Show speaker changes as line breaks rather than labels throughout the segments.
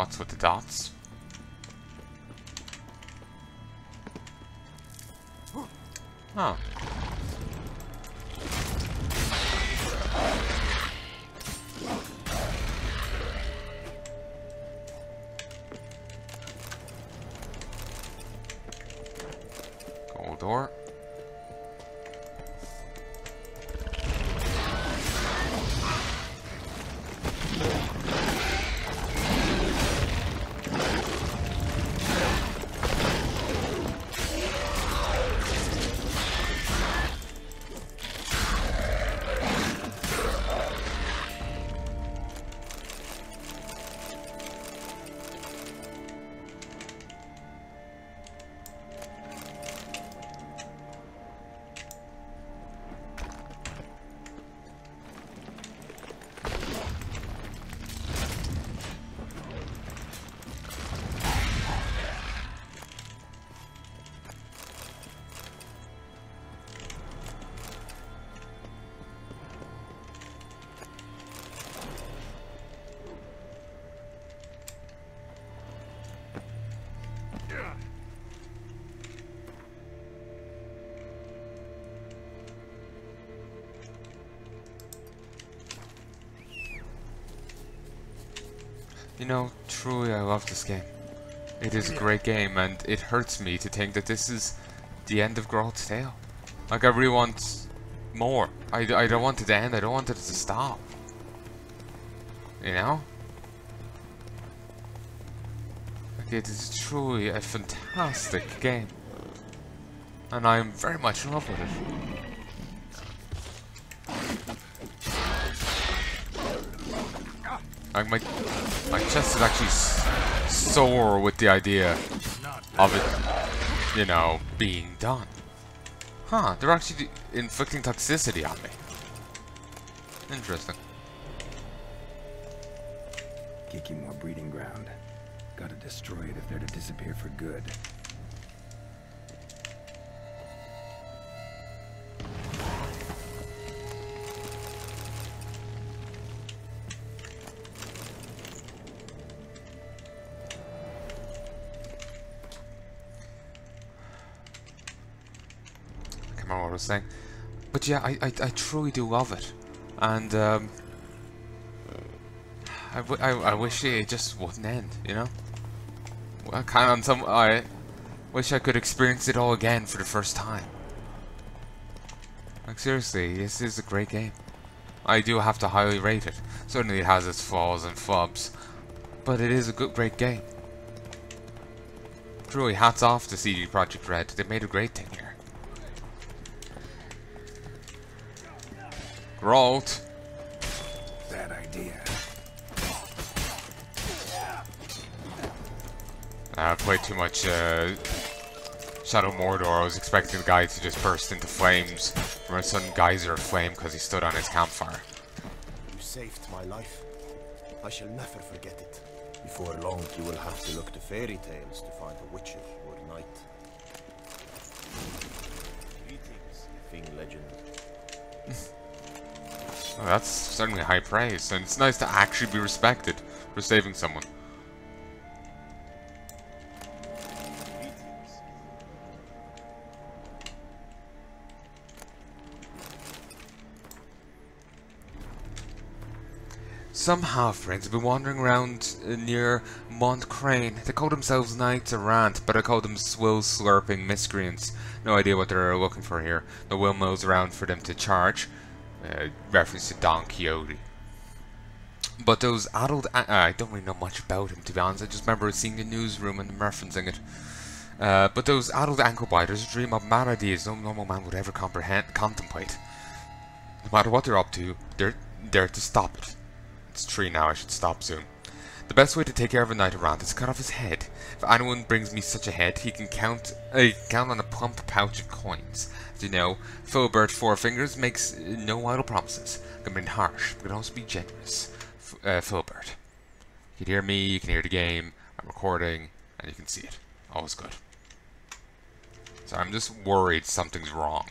What's with the dots? Oh. You know, truly I love this game. It is a great game, and it hurts me to think that this is the end of Geralt's Tale. Like, I really want more. I, I don't want it to end, I don't want it to stop. You know? Like, it is truly a fantastic game. And I'm very much in love with it. Like my my chest is actually sore with the idea of it, you know, being done. Huh? They're actually inflicting toxicity on me. Interesting.
Kikimore breeding ground. Gotta destroy it if they're to disappear for good.
But yeah, I, I, I truly do love it. And, um, I, I, I wish it just wouldn't end, you know? Well, kind of on some, I wish I could experience it all again for the first time. Like seriously, this is a great game. I do have to highly rate it. Certainly it has its flaws and flubs, but it is a good, great game. Truly, hats off to CD Projekt Red. They made a great thing. Geralt.
Bad idea.
I played too much uh, Shadow Mordor. I was expecting the guy to just burst into flames from a sudden geyser of flame because he stood on his campfire.
You saved my life. I shall never forget it. Before long, you will have to look to fairy tales to find a witcher or a knight.
Oh, that's certainly high praise, and it's nice to actually be respected for saving someone. Some half-breeds have been wandering around uh, near Mont Crane. They call themselves Knights Errant, but I call them swill-slurping miscreants. No idea what they're looking for here. No windmills around for them to charge. Uh, reference to Don Quixote. But those adult... Uh, I don't really know much about him, to be honest. I just remember seeing the newsroom and referencing it. Uh, but those adult ankle biters dream of mad ideas no normal man would ever comprehend, contemplate. No matter what they're up to, they're there to stop it. It's three now, I should stop soon. The best way to take care of a knight errant is to cut off his head. If anyone brings me such a head, he can count uh, he can count on a plump pouch of coins. You know, Philibert Four Fingers makes no idle promises. Can be harsh, but can also be generous. F uh, Philibert. You can hear me, you can hear the game, I'm recording, and you can see it. Always good. So I'm just worried something's wrong.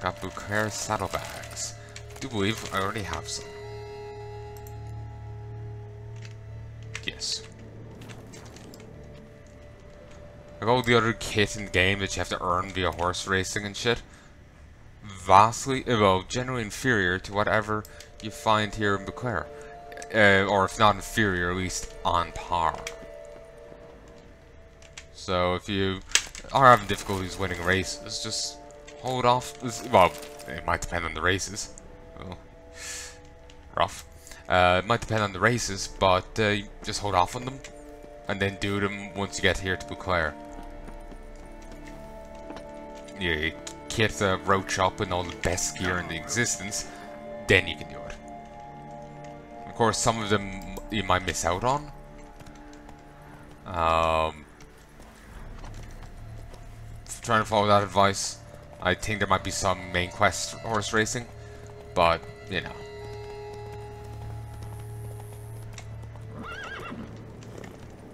Got Beauclair saddlebags. do you believe I already have some. Yes. Like all the other kit in game that you have to earn via horse racing and shit. Vastly, uh, well, generally inferior to whatever you find here in Beauclair. Uh, or if not inferior, at least on par. So if you are having difficulties winning races, just hold off. Well, it might depend on the races. Rough. Uh, it might depend on the races, but uh, just hold off on them. And then do them once you get here to Beauclair. You get the roach up and all the best gear in the existence, then you can do it. Of course, some of them you might miss out on. Um, trying to follow that advice. I think there might be some main quest horse racing, but, you know.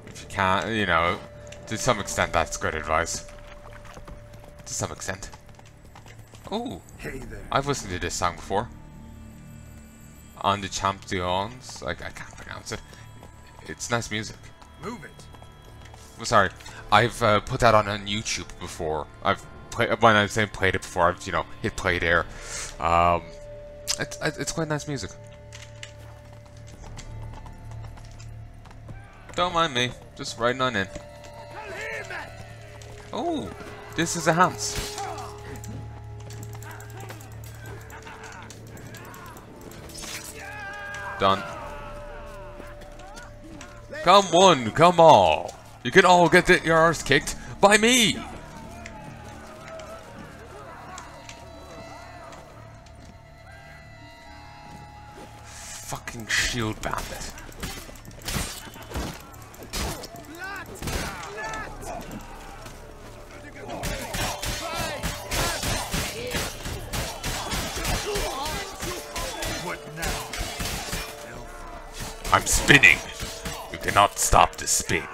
If you can't, you know, to some extent that's good advice. To some extent. Oh,
Hey there.
I've listened to this song before. On the Champions, like I can't pronounce it. It's nice music.
Move it.
I'm sorry, I've uh, put that on on YouTube before. I've played when I say played it before. I've you know hit play there. Um, it's it's quite nice music. Don't mind me, just riding on in. Oh, this is a Hans. Done. Come one, come all. You can all get your arse kicked by me. Shield bandit. I'm spinning. You cannot stop the spin.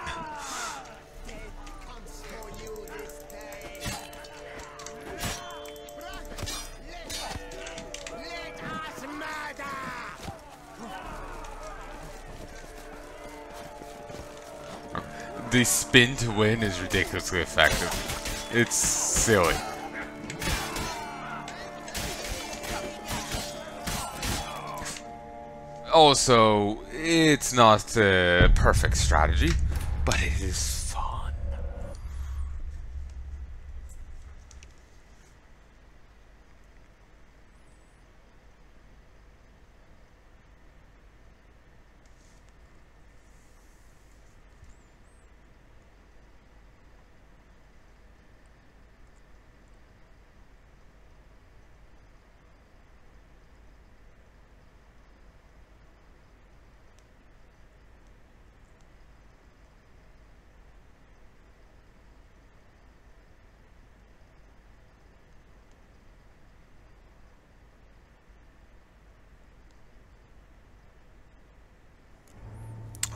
Spin to win is ridiculously effective. It's silly. Also, it's not a perfect strategy, but it is fun.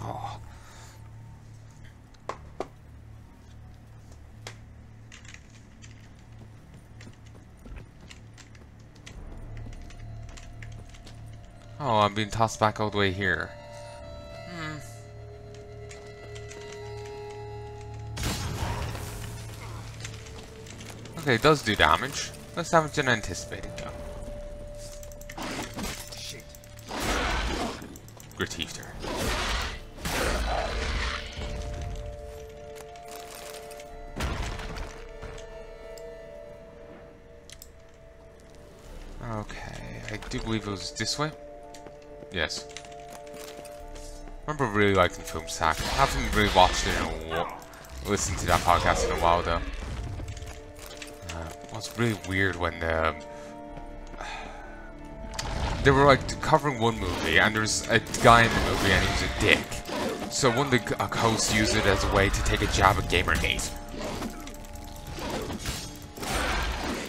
Oh. Oh, I'm being tossed back all the way here. Hmm. Okay, it does do damage. Less damage than anticipated, though.
Shit.
Gratiefed. Okay, I do believe it was this way. Yes. I remember really liking Film Sack. I haven't really watched it or. Listened to that podcast in a while though. Uh, it was really weird when um, they were like covering one movie and there's a guy in the movie and he was a dick. So one of the uh, hosts used it as a way to take a jab at Gamergate.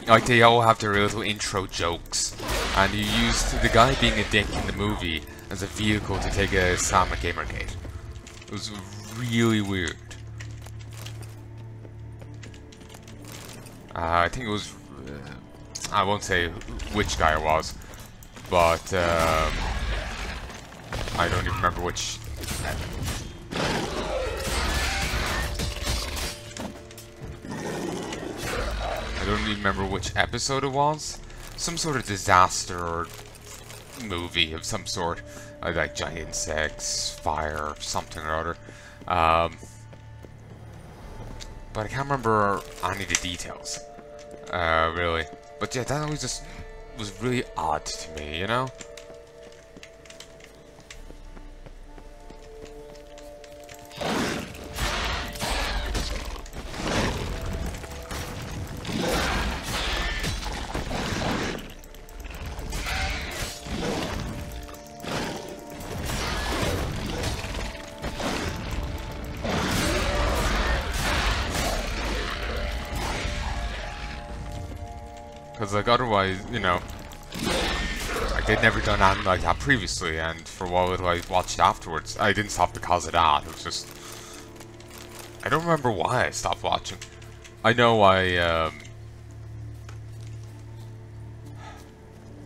Like they all have their little intro jokes, and you used the guy being a dick in the movie as a vehicle to take a Sam at Gamergate. It was really weird. Uh, I think it was. Uh, I won't say which guy it was, but um, I don't even remember which. I don't even remember which episode it was. Some sort of disaster or movie of some sort, uh, like giant insects, fire, something or other. Um, but I can't remember any of the details, uh, really. But yeah, that always just was really odd to me, you know? Like, you know, like, they'd never done anything like that previously, and for a while I watched afterwards, I didn't stop because of that, it was just... I don't remember why I stopped watching. I know I, um...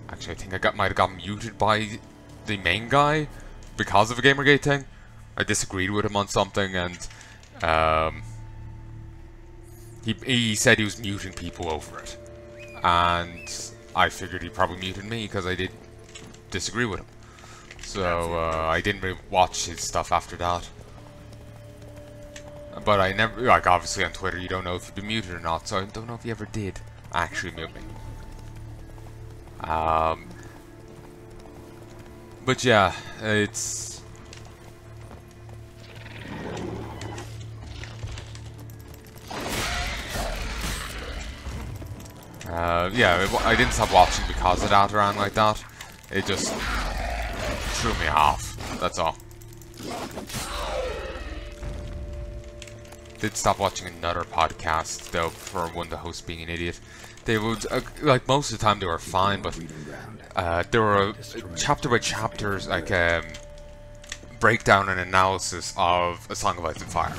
Actually, I think I got might have got muted by the main guy because of a Gamergate thing. I disagreed with him on something, and, um... He, he said he was muting people over it and I figured he probably muted me because I did disagree with him. So uh, I didn't really watch his stuff after that. But I never, like obviously on Twitter you don't know if you've been muted or not, so I don't know if he ever did actually mute me. Um, but yeah, it's Uh, yeah, I didn't stop watching because of that anything like that. It just threw me off. That's all. Did stop watching another podcast though for one of the hosts being an idiot. They would uh, like most of the time they were fine, but uh, there were chapter by chapters like um, breakdown and analysis of A Song of Ice and Fire.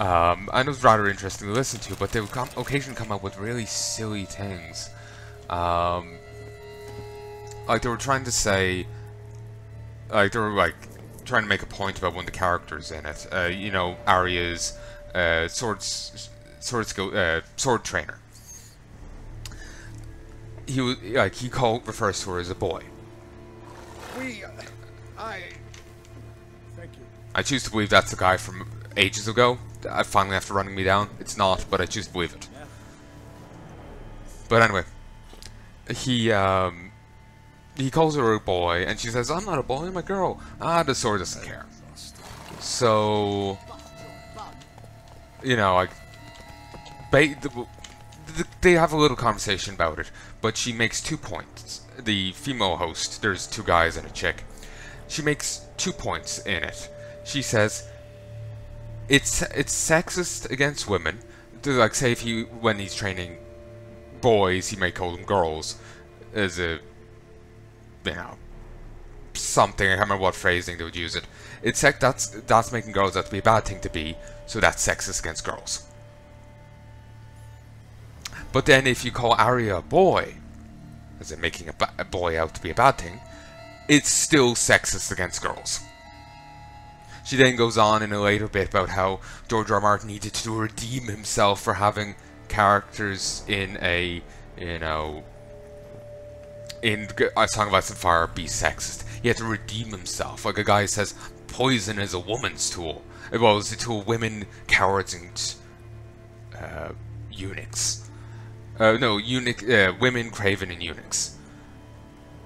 Um, and it was rather interesting to listen to, but they would come, occasionally come up with really silly things. Um, like they were trying to say, like they were like trying to make a point about one of the characters in it. Uh, you know, Arya's uh, sword sword skill uh, sword trainer. He was like he called refers to her as a boy.
We, I. Thank you.
I choose to believe that's the guy from ages ago. I finally after running me down. It's not, but I choose to believe it. But anyway, he um, he calls her a boy, and she says, "I'm not a boy, I'm a girl." Ah, the sword doesn't care. So, you know, like, they, they have a little conversation about it, but she makes two points. The female host, there's two guys and a chick. She makes two points in it. She says, it's it's sexist against women. Like say if he when he's training boys, he may call them girls as a you know something. I can't remember what phrasing they would use it. It's like that's that's making girls out to be a bad thing to be, so that's sexist against girls. But then if you call Arya a boy, as in making a, a boy out to be a bad thing, it's still sexist against girls. She then goes on in a later bit about how George R. R. Martin needed to redeem himself for having characters in a, you know, in A Song of Ice and Fire be sexist. He had to redeem himself. Like a guy says, poison is a woman's tool. Well, it's a tool women, cowards, and uh, eunuchs. Uh, no, eunuch, uh, women, craven, and eunuchs.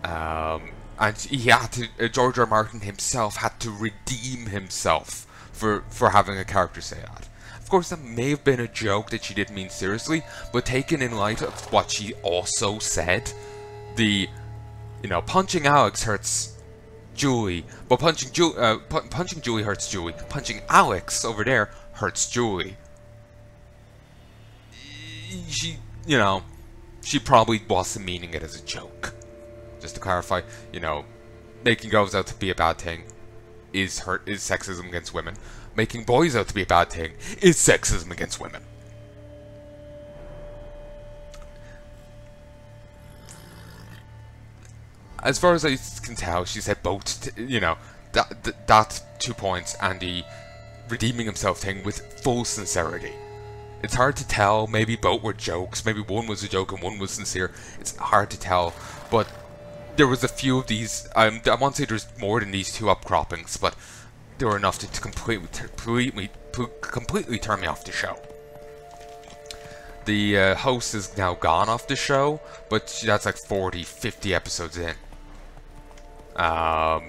Um, and he had to uh, George R. Martin himself had to redeem himself for for having a character say that. Of course, that may have been a joke that she didn't mean seriously, but taken in light of what she also said, the you know punching Alex hurts Julie, but punching Ju uh, pu punching Julie hurts Julie. Punching Alex over there hurts Julie. She, you know, she probably wasn't meaning it as a joke just to clarify, you know, making girls out to be a bad thing is hurt is sexism against women. Making boys out to be a bad thing is sexism against women. as far as I can tell, she said both. You know, that, that that two points and the redeeming himself thing with full sincerity. It's hard to tell. Maybe both were jokes. Maybe one was a joke and one was sincere. It's hard to tell. But there was a few of these. Um, I won't say there's more than these two upcroppings, but there were enough to, to completely, completely, completely turn me off the show. The uh, host is now gone off the show, but that's like 40, 50 episodes in. Um,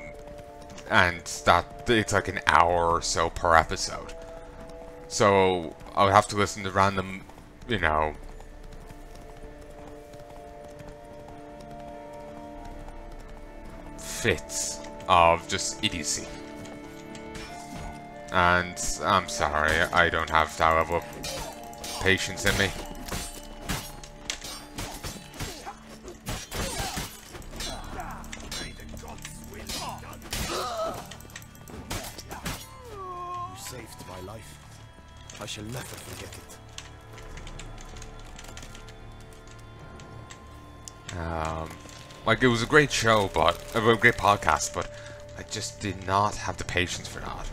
and that it's like an hour or so per episode. So I would have to listen to random, you know, fits of just idiocy. And I'm sorry, I don't have that level of patience in me. You saved my life.
I shall never forget
it. Um, like it was a great show, but a great podcast, but I just did not have the patience for that.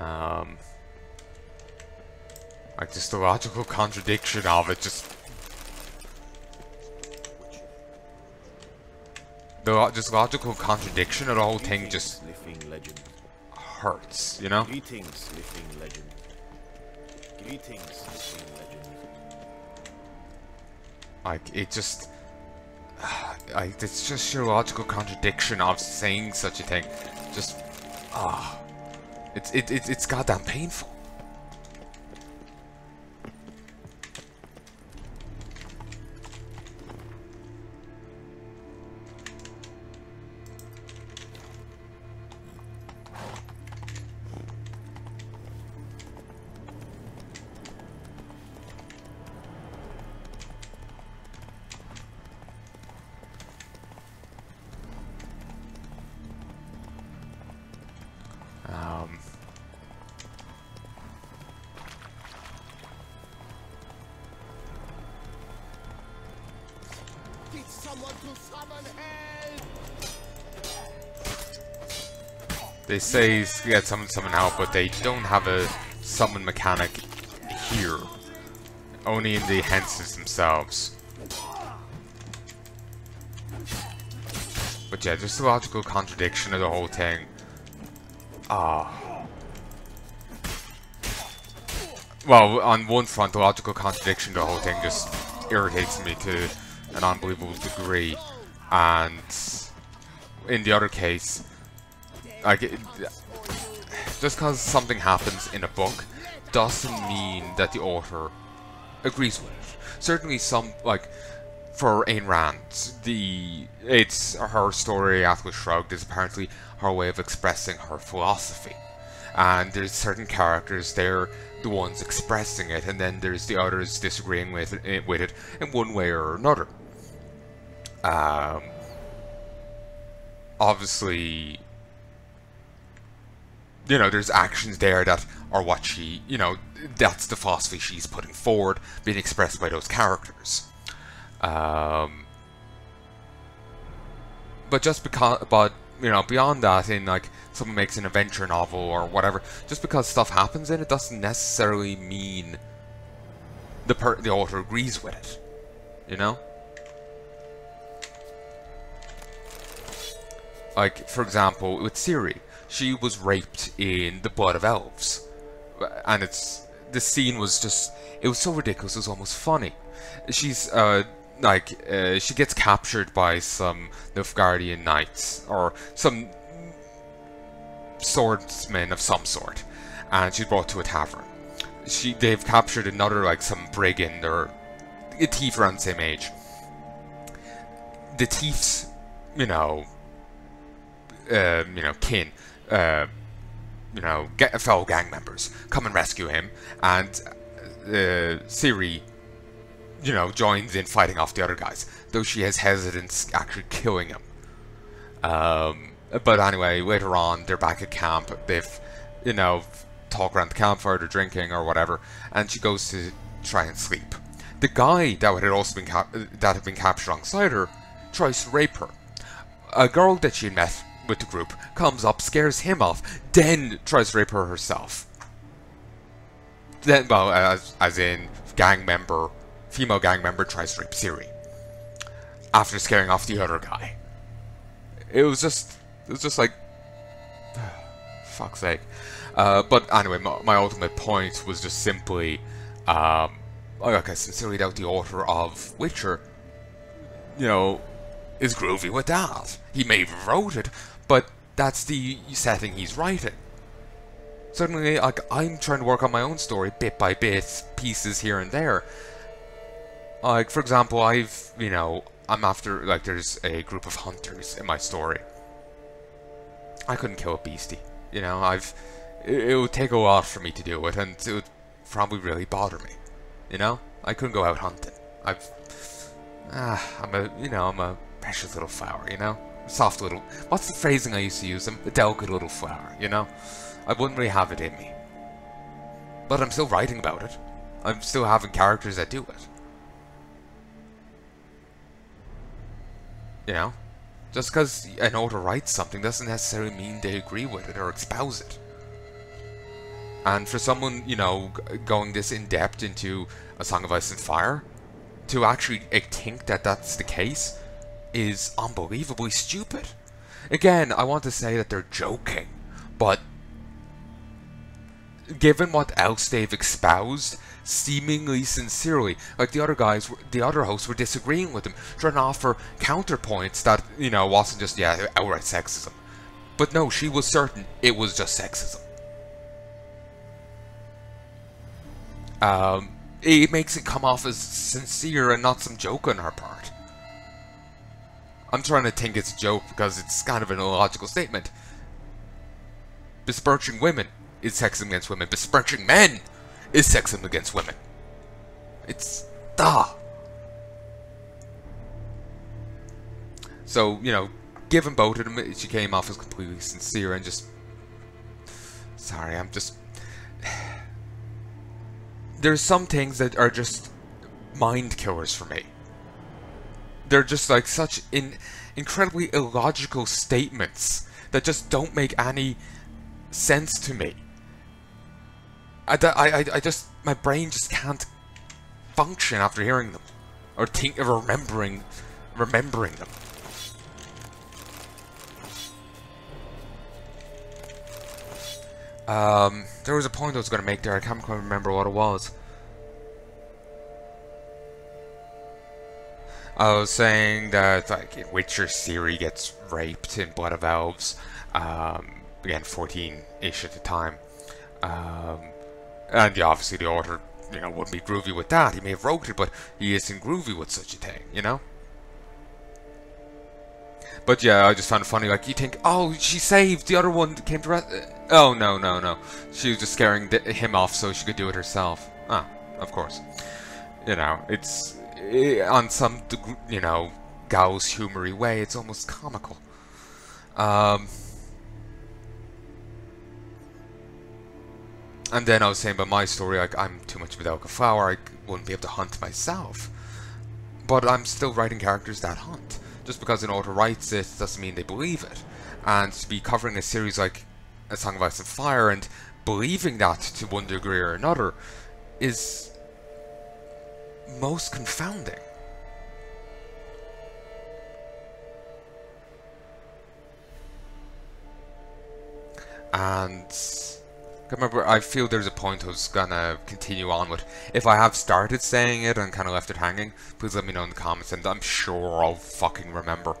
Um, like just the logical contradiction of it, just the just logical contradiction of the whole thing, just hurts, you know?
Greetings,
Like, it just... Like, it's just sheer logical contradiction of saying such a thing. Just... Ah. It's, it, it, it's goddamn painful. They say get summon summon help, but they don't have a summon mechanic here. Only in the henses themselves. But yeah, just a logical contradiction of the whole thing. Ah. Well, on one front, the logical contradiction the whole thing just irritates me to an unbelievable degree. And in the other case, like, just because something happens in a book doesn't mean that the author agrees with it. Certainly some, like, for Ayn Rand, the it's her story, Atlas Shrugged, is apparently her way of expressing her philosophy. And there's certain characters, they're the ones expressing it, and then there's the others disagreeing with it, with it in one way or another. Um, obviously, you know, there's actions there that are what she, you know, that's the philosophy she's putting forward, being expressed by those characters. Um, but just because, but you know, beyond that, in like someone makes an adventure novel or whatever, just because stuff happens in it doesn't necessarily mean the per the author agrees with it. You know. Like, for example, with Ciri, she was raped in the Blood of Elves, and it's the scene was just it was so ridiculous. It was almost funny. She's uh like uh, she gets captured by some Nilfgaardian knights or some swordsmen of some sort, and she's brought to a tavern. She they've captured another like some brigand or a thief around the same age. The thief's, you know, um, you know, kin uh, you know, get fellow gang members come and rescue him, and uh, Ciri, you know, joins in fighting off the other guys, though she has hesitance actually killing him. Um, but anyway, later on, they're back at camp. They've, you know, talk around the campfire, they're drinking or whatever, and she goes to try and sleep. the guy that had also been that had been captured alongside her tries to rape her. A girl that she had met with the group comes up, scares him off, then tries to rape her herself. Then, well, as, as in gang member, female gang member tries to rape Ciri after scaring off the other guy. It was just, it was just like, fuck's sake. Uh, but anyway, my, my, ultimate point was just simply, um, like I sincerely doubt the author of Witcher, you know, is groovy with that. He may have wrote it, but that's the setting he's writing. Certainly, like, I'm trying to work on my own story bit by bit, pieces here and there. Like, for example, I've, you know, I'm after, like, there's a group of hunters in my story. I couldn't kill a beastie, you know, I've, it, it would take a lot for me to do it, and it would probably really bother me, you know? I couldn't go out hunting. I've, ah, I'm a, you know, I'm a precious little flower, you know? Soft little, what's the phrasing I used to use? I'm a delicate little flower, you know? I wouldn't really have it in me. But I'm still writing about it. I'm still having characters that do it. You know? Just because an author writes something doesn't necessarily mean they agree with it or espouse it. And for someone, you know, going this in depth into A Song of Ice and Fire, to actually eh, think that that's the case is unbelievably stupid. Again, I want to say that they're joking, but given what else they've espoused, seemingly sincerely, like the other guys, the other hosts were disagreeing with them, trying to offer counterpoints that, you know, wasn't just, yeah, outright sexism. But no, she was certain it was just sexism. Um, it makes it come off as sincere and not some joke on her part. I'm trying to think it's a joke because it's kind of an illogical statement. Besmirching women is sexism against women. Besmirching men is sexism against women. It's duh. So, you know, given both of them, she came off as completely sincere and just... Sorry, I'm just... There's some things that are just mind killers for me. They're just like such in incredibly illogical statements that just don't make any sense to me. I, I, I just, my brain just can't function after hearing them. Or think of remembering, remembering them. Um, there was a point I was going to make there, I can't quite remember what it was. I was saying that, like, Witcher, Ciri gets raped in Blood of Elves. Um, again, 14-ish at the time. Um, and yeah, obviously the author, you know, wouldn't be groovy with that. He may have wrote it, but he isn't groovy with such a thing, you know? But yeah, I just found it funny. Like, you think, oh, she saved. The other one came to rest. Oh, no, no, no. She was just scaring him off so she could do it herself. Ah, of course. You know, it's... It, on some, you know, Gauss humory way, it's almost comical. Um... And then I was saying about my story, like, I'm too much of a delicate flower, I wouldn't be able to hunt myself. But I'm still writing characters that hunt. Just because an author writes it doesn't mean they believe it. And to be covering a series like A Song of Ice and Fire and believing that to one degree or another is most confounding. And remember, I feel there's a point I was gonna continue on with. If I have started saying it and kind of left it hanging, please let me know in the comments, and I'm sure I'll fucking remember.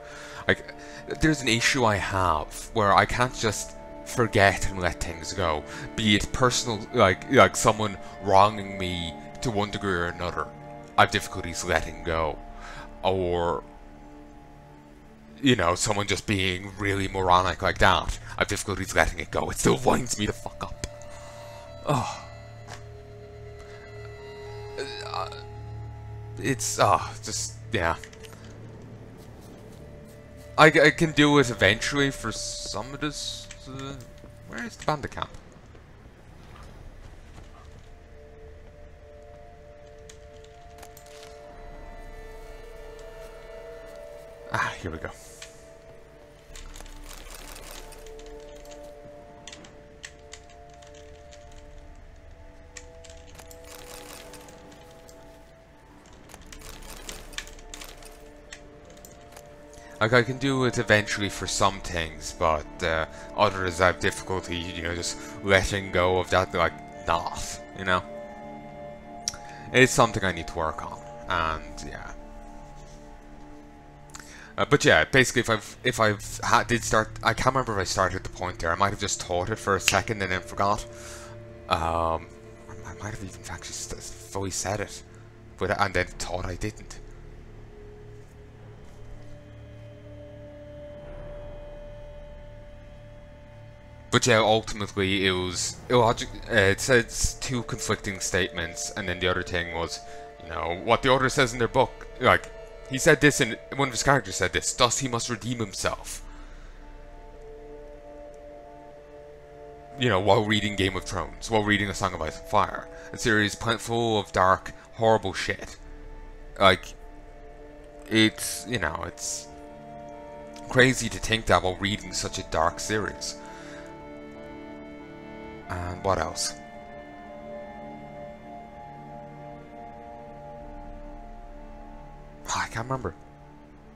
Like, there's an issue I have where I can't just forget and let things go. Be it personal, like like someone wronging me to one degree or another, I've difficulties letting go, or you know, someone just being really moronic like that. I've difficulties letting it go. It still winds me the fuck up. Oh. Uh, it's, oh, just, yeah. I, I can do it eventually for some of this. Uh, where is the bandit camp? here we go. Like, I can do it eventually for some things, but uh, others I have difficulty, you know, just letting go of that, like, not, you know? It's something I need to work on, and yeah. Uh, but yeah, basically, if I've if I've ha did start, I can't remember if I started the point there. I might have just taught it for a second and then forgot. Um, I might have even actually fully said it, but and then thought I didn't. But yeah, ultimately it was illogic. Uh, it says two conflicting statements, and then the other thing was, you know, what the author says in their book. Like he said this, and one of his characters said this: "Thus he must redeem himself." You know, while reading Game of Thrones, while reading A Song of Ice and Fire, a series full of dark, horrible shit. Like, it's you know, it's crazy to think that while reading such a dark series. And what else? I can't remember.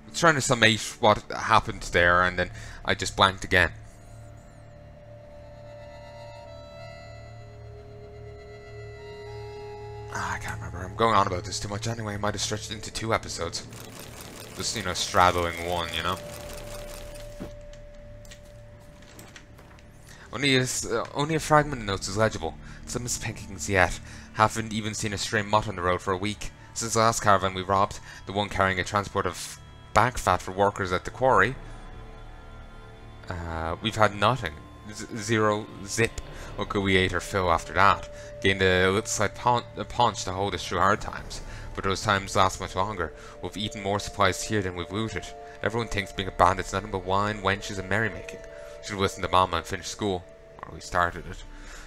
I was trying to summate what happened there, and then I just blanked again. Oh, I can't remember. I'm going on about this too much anyway. I might have stretched it into two episodes. Just, you know, straddling one, you know? Only a, uh, only a fragment of notes is legible. Some mispickings yet. Haven't even seen a stray mutt on the road for a week. Since the last caravan we robbed, the one carrying a transport of back fat for workers at the quarry, uh, we've had nothing. Z zero zip. What could we ate or fill after that? Gained a little slight pon a punch to hold us through hard times. But those times last much longer. We've eaten more supplies here than we've looted. Everyone thinks being a bandit's nothing but wine, wenches, and merrymaking. Should listen to Mama and finish school. Or we started it.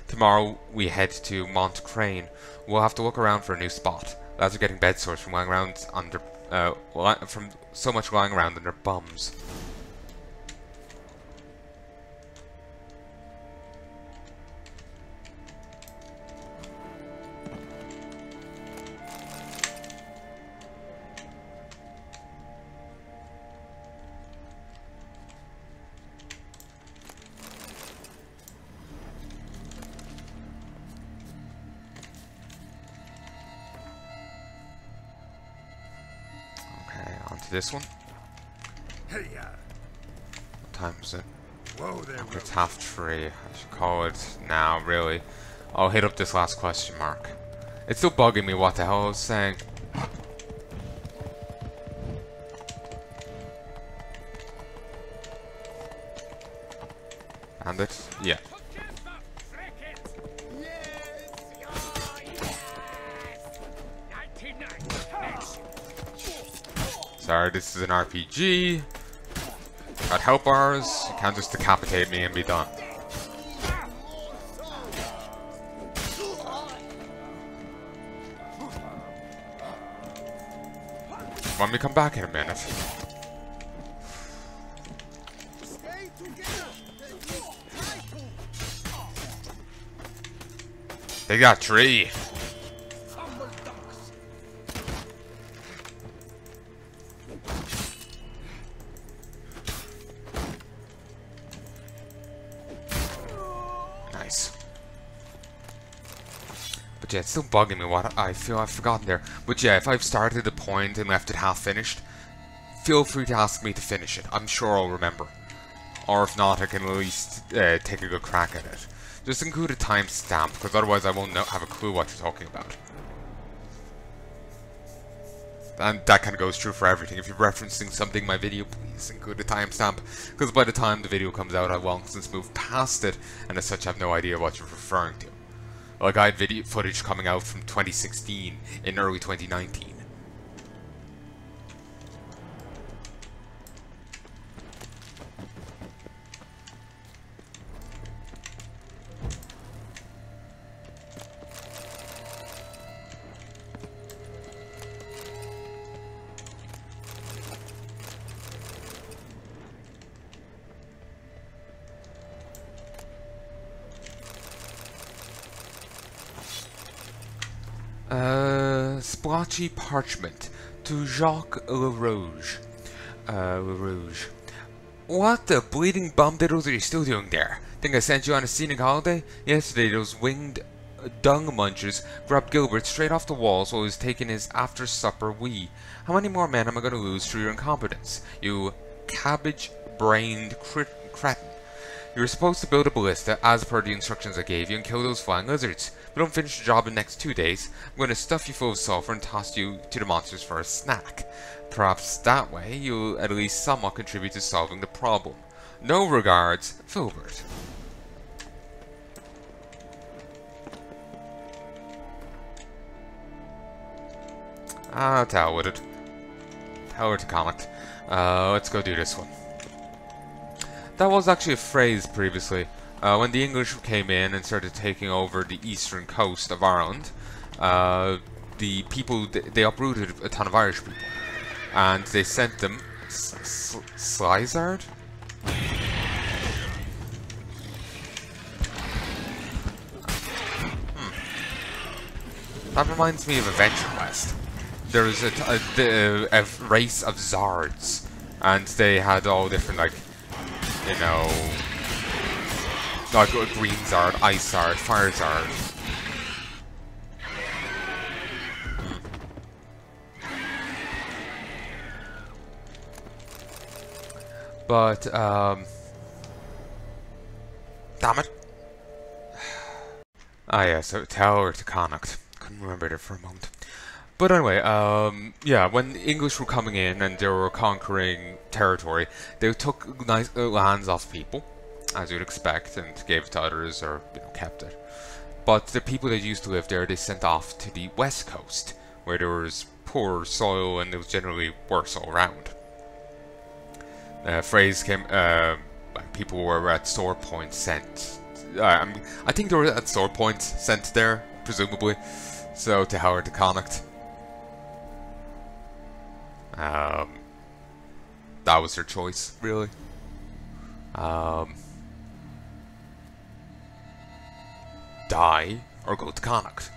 Tomorrow we head to Mont Crane. We'll have to look around for a new spot. Lads are getting bed sores from lying around under uh, from so much lying around on their bums. This one. Hey, uh, what time is it? Whoa there, it's half three. I should call it now, really. I'll hit up this last question mark. It's still bugging me what the hell I was saying. This is an RPG. Got help bars. You can't just decapitate me and be done. Let me come back in a minute. They got tree. Yeah, it's still bugging me what I feel I've forgotten there. But yeah, if I've started a point and left it half finished, feel free to ask me to finish it. I'm sure I'll remember. Or if not, I can at least uh, take a good crack at it. Just include a timestamp, because otherwise I won't know, have a clue what you're talking about. And that kind of goes true for everything. If you're referencing something in my video, please include a timestamp, because by the time the video comes out, I've long since moved past it, and as such I have no idea what you're referring to. Like I had video footage coming out from 2016 in early 2019. Splotchy parchment to Jacques Le Rouge. Uh, Le Rouge. What the bleeding bum diddles are you still doing there? Think I sent you on a scenic holiday? Yesterday those winged dung munchers grabbed Gilbert straight off the walls while he was taking his after-supper wee. How many more men am I going to lose through your incompetence? You cabbage-brained cretin. You were supposed to build a ballista as per the instructions I gave you and kill those flying lizards. If you don't finish the job in the next two days, I'm going to stuff you full of sulfur and toss you to the monsters for a snack. Perhaps that way you'll at least somewhat contribute to solving the problem. No regards, Filbert. Ah, tell with it. Her to comment. Uh, let's go do this one. That was actually a phrase previously. Uh, when the English came in and started taking over the eastern coast of Ireland, uh, the people, they uprooted a ton of Irish people. And they sent them... Slizard? Hmm. That reminds me of Adventure Quest. There was a, a, a, race of Zards, and they had all different, like, you know, like Green Zard, Ice Zard, Fire Zard. But, um... Damn it. ah yeah, so Tower to Connacht. Couldn't remember it for a moment. But anyway, um, yeah, when English were coming in and they were conquering territory, they took nice uh, lands off people, as you'd expect, and gave it to others or you know, kept it. But the people that used to live there, they sent off to the west coast, where there was poor soil and it was generally worse all around. Uh, phrase came, uh, people were at store points sent. Uh, I, mean, I think they were at store points sent there, presumably. So to Howard to Connacht. Um, that was her choice, really. Um, die or go to Connacht.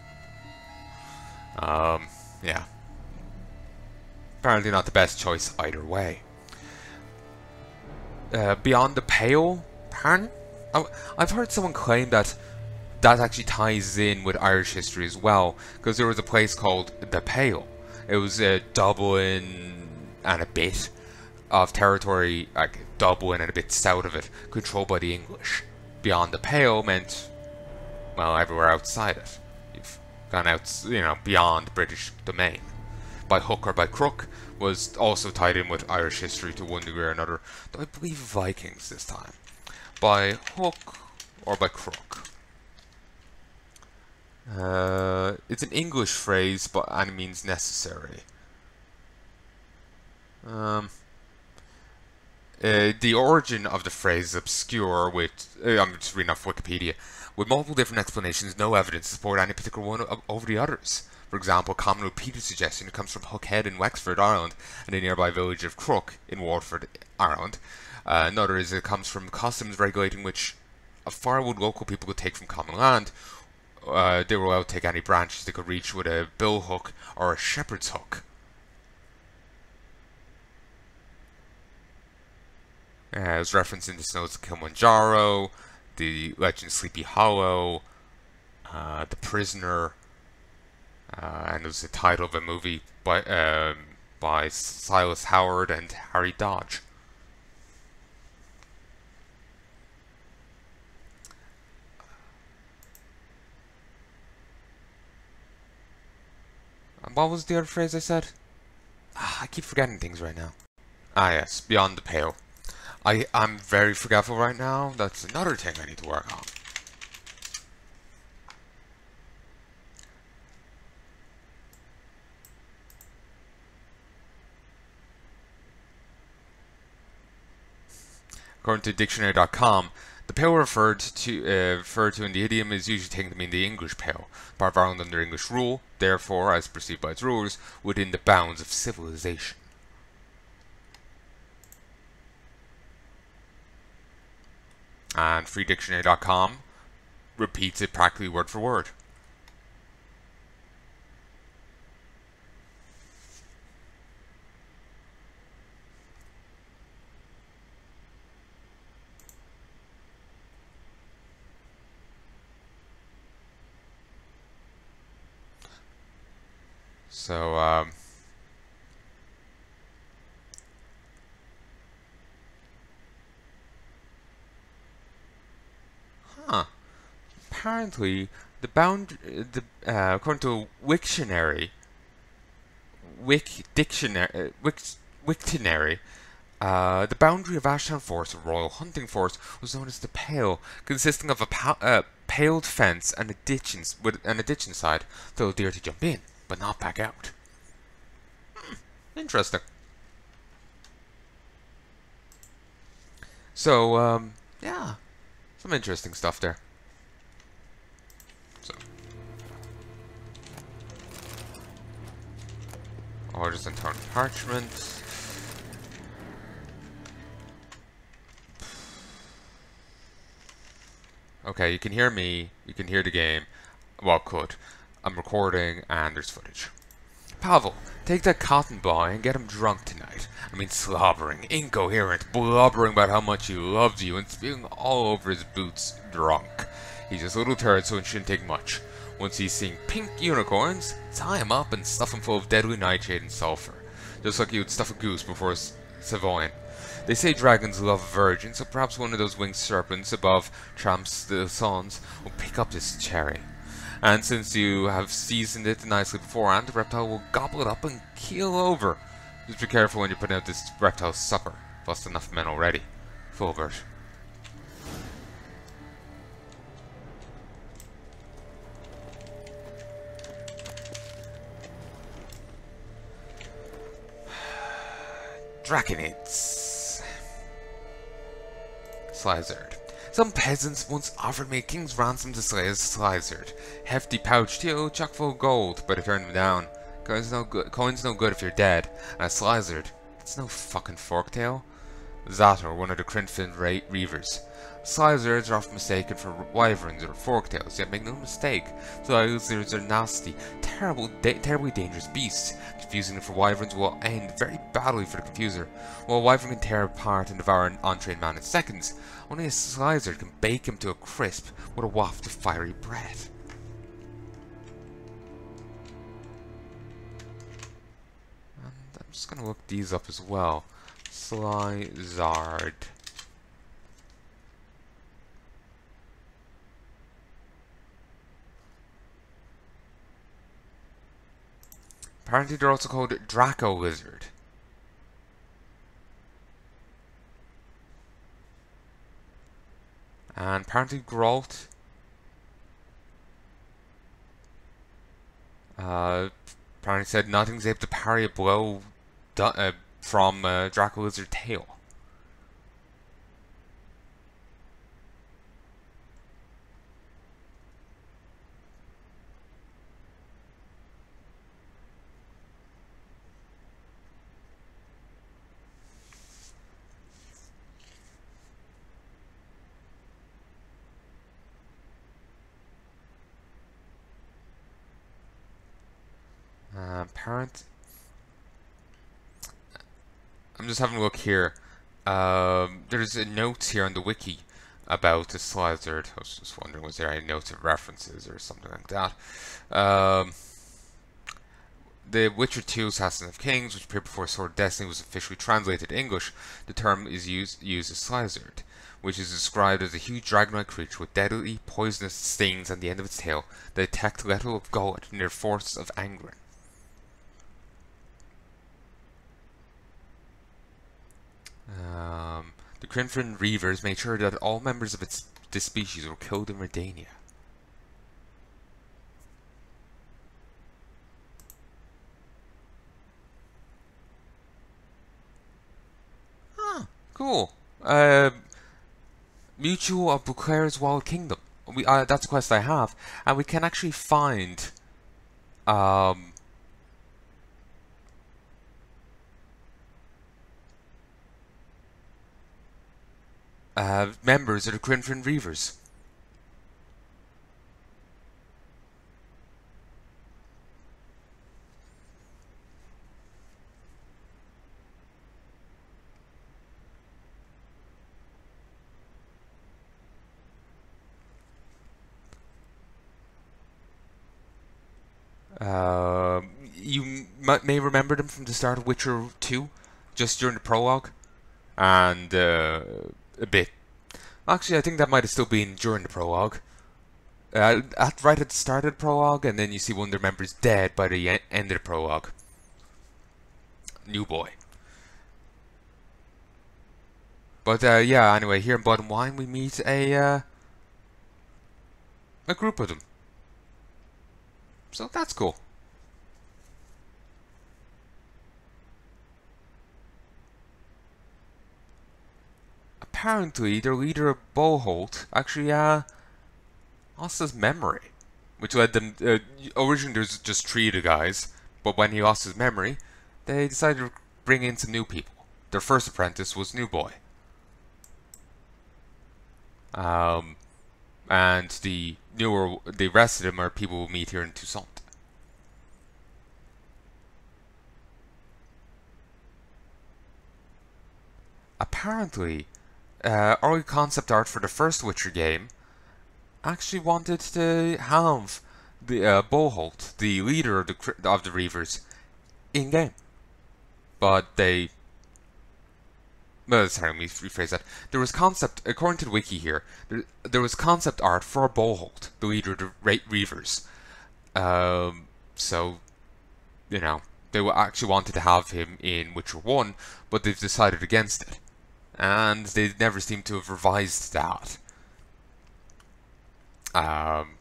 Um, yeah. Apparently not the best choice either way. Uh, Beyond the Pale, pardon? Oh, I've heard someone claim that that actually ties in with Irish history as well, because there was a place called the Pale. It was uh, Dublin and a bit of territory, like Dublin and a bit south of it, controlled by the English. Beyond the Pale meant, well, everywhere outside it. You've gone out, you know, beyond British domain. By hook or by crook was also tied in with Irish history to one degree or another, though I believe Vikings this time. By hook or by crook. Uh, it's an English phrase, but and means necessary. Um, uh, the origin of the phrase is obscure with, uh, I'm just reading off Wikipedia, with multiple different explanations, no evidence to support any particular one over the others. For example, a common repeated suggestion comes from Hookhead in Wexford, Ireland, and the nearby village of Crook in Waterford, Ireland. Uh, another is it comes from customs regulating which a firewood local people could take from common land. Uh, they were to take any branches they could reach with a bill hook or a shepherd's hook. Uh, was referencing the snows of Kilimanjaro, the legend Sleepy Hollow, uh, The Prisoner, uh, and it was the title of a movie by um, by Silas Howard and Harry Dodge. What was the other phrase I said? Ah, I keep forgetting things right now. Ah yes, Beyond the Pale. I, I'm very forgetful right now. That's another thing I need to work on. According to dictionary.com, pale referred to uh, referred to in the idiom is usually taken to mean the English pale, Ireland under English rule, therefore, as perceived by its rulers, within the bounds of civilization. and freedictionary.com repeats it practically word for word. So, um, huh. Apparently, the bound, the uh, according to Wiktionary, Wik dictionary, uh, Wik Wiktionary, uh, the boundary of Ashdown Forest, a royal hunting forest, was known as the Pale, consisting of a pa uh, paled fence and a ditch and a ditch inside, so deer to jump in, but not back out. Hmm, interesting. So, um, yeah, some interesting stuff there. So, orders and torn parchment. Okay, you can hear me, you can hear the game. Well, could. I'm recording and there's footage. Pavel, take that cotton boy and get him drunk tonight. I mean slobbering, incoherent, blubbering about how much he loves you and spewing all over his boots drunk. He's just a little turd so it shouldn't take much. Once he's seeing pink unicorns, tie him up and stuff him full of deadly nightshade and sulfur. Just like you would stuff a goose before a Saovine. They say dragons love virgins, so perhaps one of those winged serpents above tramps the sons will pick up this cherry. And since you have seasoned it nicely beforehand, the reptile will gobble it up and keel over. Just be careful when you put out this reptile's supper. Lost enough men already. Fulbert. Draconids. Slyzard. Some peasants once offered me a king's ransom to slay a Slyzard. Hefty pouch too, chock full of gold, but I turned them down. Coin's no good. Coin's no good if you're dead. And a Slyzard, it's no fucking forktail. Zator, one of the Crinfrid Reavers. Slyzards are often mistaken for wyverns or forktails, yet make no mistake, Slyzards are nasty, terrible, da terribly dangerous beasts. Confusing them for wyverns will end very badly for the confuser. While a wyvern can tear apart and devour an untrained man in seconds, only a Slyzard can bake him to a crisp with a waft of fiery breath. And I'm just gonna look these up as well. Slyzard. Apparently they're also called Draco Lizard. And apparently Geralt uh, apparently said nothing's able to parry a blow uh, from uh, Draco Lizard tail. Uh, parent I'm just having a look here. Um, there's a note here on the wiki about the Slyzard. I was just wondering, was there any notes of references or something like that? Um, the Witcher 2 Assassin of Kings, which appeared before Sword of Destiny, was officially translated English. The term is used, used as Slyzard, which is described as a huge dragon-like creature with deadly, poisonous stings on the end of its tail that attacked Lettel of Gullet near the forests of Angren. Um, the Crinfrid Reavers made sure that all members of its this species were killed in Redania. Huh, cool. Uh, Mutual of Beauclair's Wild Kingdom. We uh, that's a quest I have, and we can actually find um, uh, members of the Crinfrid Reavers. Uh, you may remember them from the start of Witcher 2, just during the prologue, and uh, a bit. Actually, I think that might have still been during the prologue. Uh, at right at the start of the prologue, and then you see one of their members dead by the end of the prologue. New boy. But uh, yeah, anyway, here in and Wine we meet a uh, a group of them. So that's cool. Apparently, their leader Boholt actually uh, lost his memory, which led them. Uh, originally, there's just three of the guys, but when he lost his memory, they decided to bring in some new people. Their first apprentice was New Boy. Um, and the newer, the rest of them are people we'll meet here in Toussaint. Apparently, uh, early concept art for the first Witcher game actually wanted to have the uh, Boholt, the leader of the of the Reavers, in game, but they. Well, sorry, let me rephrase that. There was concept, according to the wiki here, there, there was concept art for Boholt, the leader of the Reavers. Um, so, you know, they actually wanted to have him in Witcher 1, but they've decided against it. And they never seem to have revised that. Um,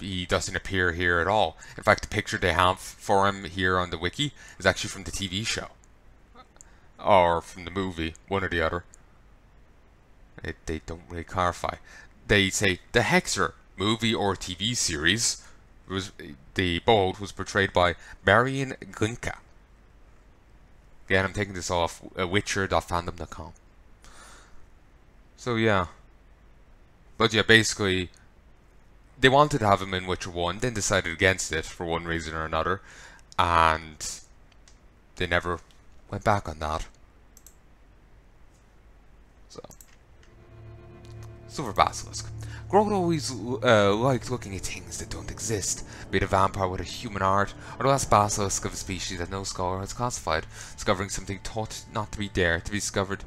he doesn't appear here at all. In fact, the picture they have for him here on the wiki is actually from the TV show. Or from the movie, one or the other. It, they don't really clarify. They say the Hexer movie or TV series was the bold was portrayed by Marian Glinka. Again, I'm taking this off uh, Witcher.fandom.com. So yeah, but yeah, basically they wanted to have him in Witcher 1, then decided against it for one reason or another, and they never went back on that. So, Silver Basilisk. Grogan always uh, liked looking at things that don't exist, be it a vampire with a human heart, or the last basilisk of a species that no scholar has classified, discovering something taught not to be there to be discovered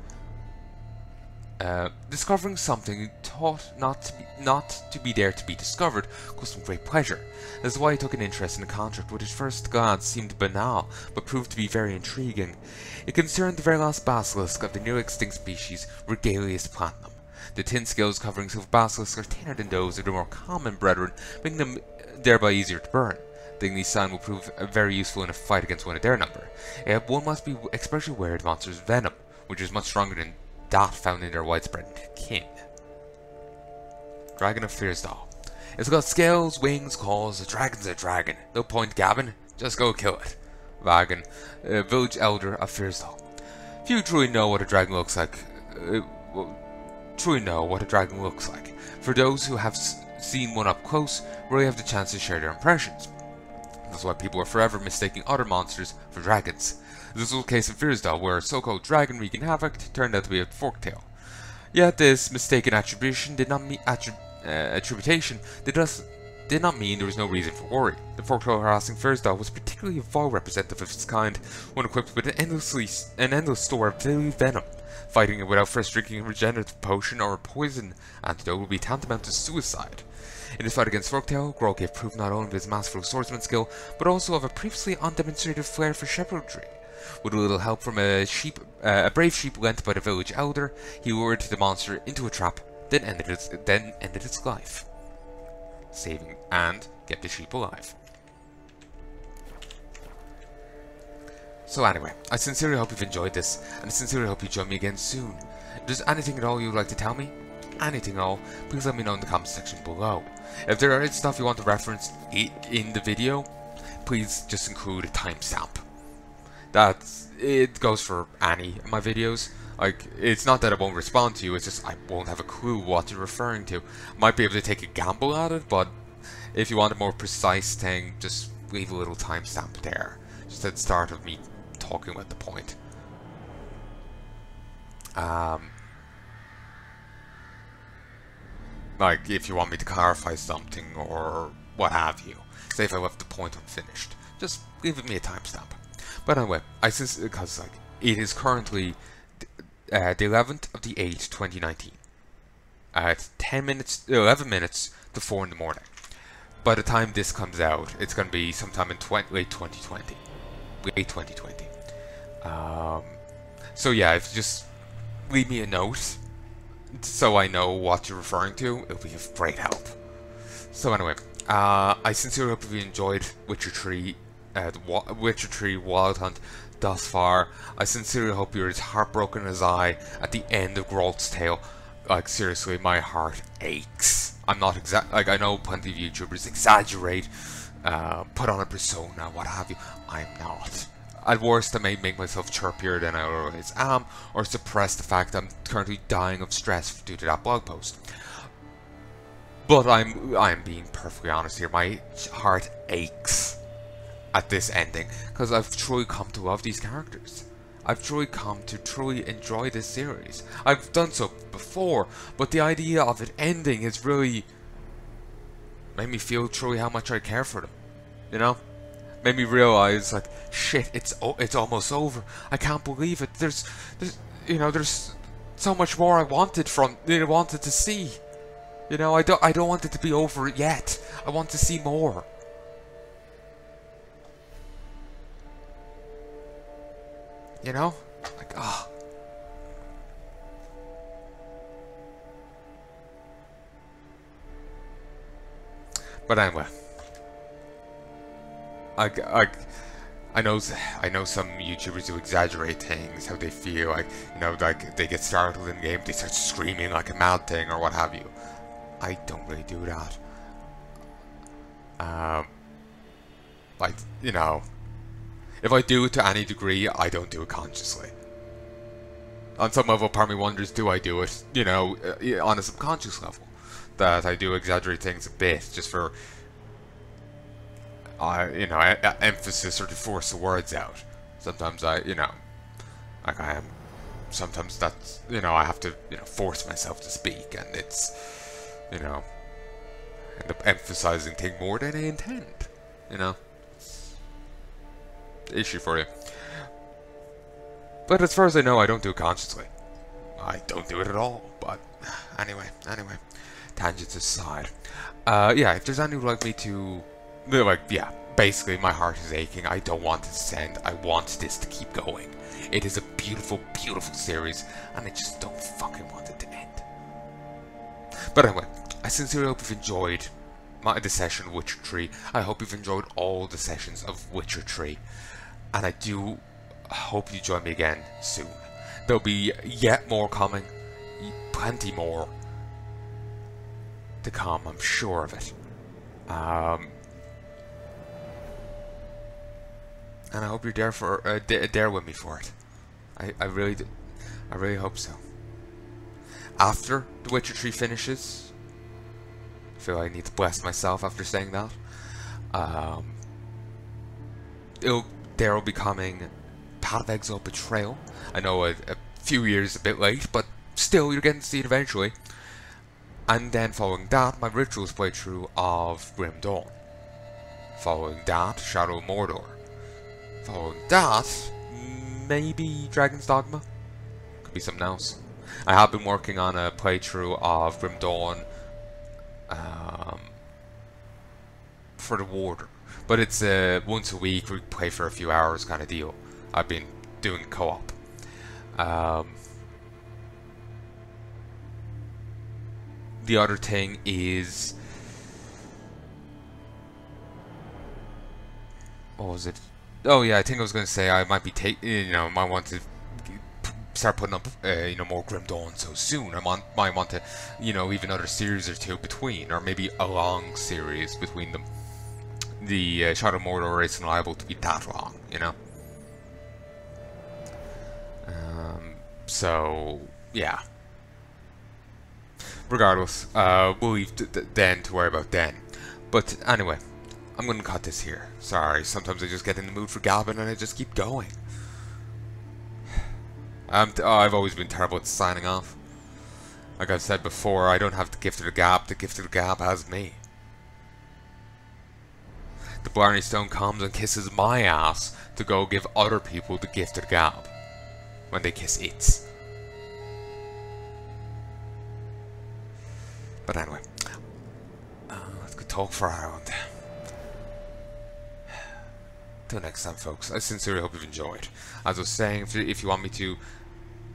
uh, discovering something taught not to, be, not to be there to be discovered caused him great pleasure. This is why he took an interest in a contract which at first glance seemed banal, but proved to be very intriguing. It concerned the very last basilisk of the nearly extinct species Regalius platinum. The tin scales covering silver basilisks are thinner than those of the more common brethren, making them thereby easier to burn. The Igni sign will prove very useful in a fight against one of their number. Uh, one must be especially aware of the monster's venom, which is much stronger than that found in their widespread kin. Dragon of Fyresdal. It's got scales, wings, claws, a dragon's a dragon. No point Gavin, just go kill it. Vagan, uh, village elder of Fyresdal. Few truly know what a dragon looks like. Uh, well, truly know what a dragon looks like. For those who have seen one up close, really have the chance to share their impressions. That's why people are forever mistaking other monsters for dragons. This was the case in Fyresdal, where a so-called dragon wreaking havoc turned out to be a forktail. Yet this mistaken attribution did not mean uh, attribution did did not mean there was no reason for worry. The forktail harassing Fyresdal was particularly a vile representative of its kind, one equipped with an endlessly an endless store of deadly venom. Fighting it without first drinking a regenerative potion or a poison antidote would be tantamount to suicide. In his fight against Forktail, Grog gave proof not only of his masterful swordsman skill, but also of a previously undemonstrated flair for shepherdry. With a little help from a sheep, uh, a brave sheep lent by the village elder, he lured the monster into a trap, then ended its, then ended its life, saving and kept the sheep alive. So anyway, I sincerely hope you've enjoyed this, and I sincerely hope you join me again soon. If there's anything at all you'd like to tell me, anything at all, please let me know in the comment section below. If there is stuff you want to reference in the video, please just include a timestamp. That's it goes for any of my videos. Like, it's not that I won't respond to you, it's just I won't have a clue what you're referring to. Might be able to take a gamble at it, but if you want a more precise thing, just leave a little timestamp there. Just at the start of me talking about the point. Um, like, if you want me to clarify something or what have you. Say if I left the point unfinished. Just leave me a timestamp. But anyway, I since because like it is currently uh, the 11th of the 8th, 2019. Uh, it's 10 minutes, 11 minutes to 4 in the morning. By the time this comes out, it's going to be sometime in 20, late 2020. Late 2020. Um, so yeah, if you just leave me a note so I know what you're referring to, it'll be of great help. So anyway, uh, I sincerely hope you enjoyed Witcher 3, uh, Witcher 3 Wild Hunt thus far. I sincerely hope you're as heartbroken as I at the end of Geralt's Tale. Like seriously, my heart aches. I'm not exact. Like I know plenty of YouTubers exaggerate, uh, put on a persona, what have you. I'm not. At worst, I may make myself chirpier than I always am, or suppress the fact I'm currently dying of stress due to that blog post. But I'm I'm being perfectly honest here. My heart aches at this ending because I've truly come to love these characters. I've truly come to truly enjoy this series. I've done so before, but the idea of it ending has really made me feel truly how much I care for them. You know? Made me realize like shit, it's it's almost over. I can't believe it. There's there's you know, there's so much more I wanted from you know, wanted to see. You know, I don't I don't want it to be over yet. I want to see more. You know? Like, ah. Oh. But anyway. I, I, I know I know some YouTubers who exaggerate things, how they feel like, you know, like they get startled in the game, they start screaming like a mad thing or what have you. I don't really do that. Um, like, you know, if I do it to any degree, I don't do it consciously. On some level, part me wonders, do I do it, you know, uh, on a subconscious level? That I do exaggerate things a bit, just for, uh, you know, i emphasis or to force the words out. Sometimes I, you know, like I am, sometimes that's, you know, I have to, you know, force myself to speak, and it's, you know, end up emphasizing things more than I intend, you know issue for you. But as far as I know, I don't do it consciously. I don't do it at all, but anyway, anyway. Tangents aside. Uh, yeah, if there's anyone like me to... Like, yeah, basically my heart is aching. I don't want it to end. I want this to keep going. It is a beautiful, beautiful series, and I just don't fucking want it to end. But anyway, I sincerely hope you've enjoyed my, the session Witcher 3. I hope you've enjoyed all the sessions of Witcher 3 and I do hope you join me again soon. There'll be yet more coming, plenty more to come, I'm sure of it. Um, and I hope you're there for uh, there with me for it. I, I really do, I really hope so. After The Witcher 3 finishes, I feel I need to bless myself after saying that. Um, it'll there will be coming Path of Exile Betrayal. I know a, a few years a bit late, but still, you're getting to see it eventually. And then following that, my Rituals playthrough of Grim Dawn. Following that, Shadow Mordor. Following that, maybe Dragon's Dogma? Could be something else. I have been working on a playthrough of Grim Dawn um, for the Warder. But it's a once a week, we play for a few hours kind of deal. I've been doing co-op. Um, the other thing is... What was it? Oh yeah, I think I was going to say I might be taking, you know, might want to start putting up, uh, you know, more Grim Dawn so soon. I want, might want to, you know, even other series or two between, or maybe a long series between them the uh, Shadow Mordor isn't liable to be that long, you know? Um, so, yeah. Regardless, uh, we'll leave then to worry about then. But anyway, I'm to cut this here. Sorry, sometimes I just get in the mood for gabbing and I just keep going. Oh, I've always been terrible at signing off. Like I've said before, I don't have the gift of the gab, the gift of the gab has me. the Blarney Stone comes and kisses my ass to go give other people the gift of the gab when they kiss it. But anyway, uh, let's go talk for a round. Till next time, folks. I sincerely hope you've enjoyed. As I was saying, if you, if you want me to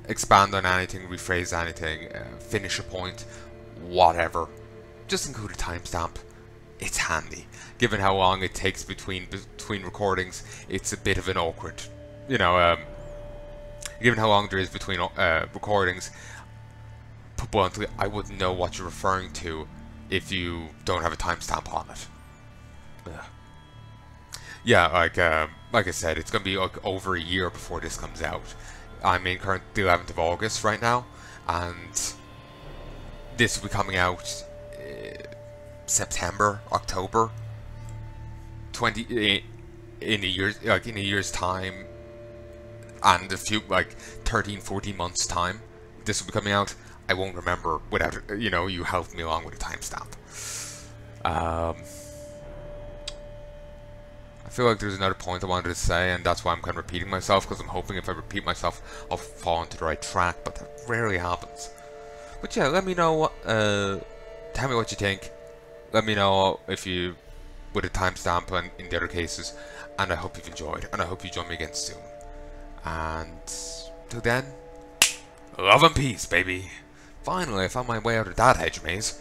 expand on anything, rephrase anything, uh, finish a point, whatever, just include a timestamp. It's handy. Given how long it takes between between recordings, it's a bit of an awkward, you know. Um, given how long there is between uh, recordings, bluntly, I wouldn't know what you're referring to if you don't have a timestamp on it. Yeah, like uh, like I said, it's gonna be like over a year before this comes out. I'm in current the 11th of August right now, and this will be coming out uh, September, October, 20 in, in a year like in a year's time, and a few like 13, 14 months time. This will be coming out. I won't remember without you know you helped me along with a timestamp. Um feel like there's another point I wanted to say, and that's why I'm kind of repeating myself, because I'm hoping if I repeat myself, I'll fall into the right track, but that rarely happens. But yeah, let me know, uh, tell me what you think. Let me know if you, with a timestamp and in the other cases, and I hope you've enjoyed, and I hope you join me again soon. And, till then, love and peace, baby. Finally, I found my way out of that hedge maze.